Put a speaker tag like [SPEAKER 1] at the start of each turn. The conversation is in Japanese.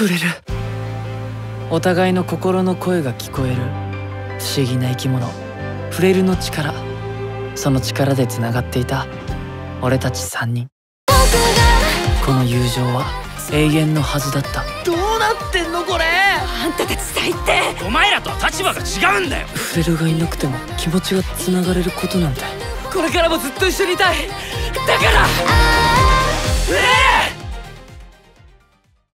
[SPEAKER 1] 触れる。お互いの心の声が聞こえる。不思議な生き物。触れるの力。その力でつながっていた。俺たち3人。この友情は永遠のはずだった。
[SPEAKER 2] どうなってんのこれ？
[SPEAKER 3] あんたたち最低。
[SPEAKER 4] お前らとは立場が違うんだよ。
[SPEAKER 1] フレルがいなくても気持ちがつながれることなんて。
[SPEAKER 2] これからもずっと一緒にいたい。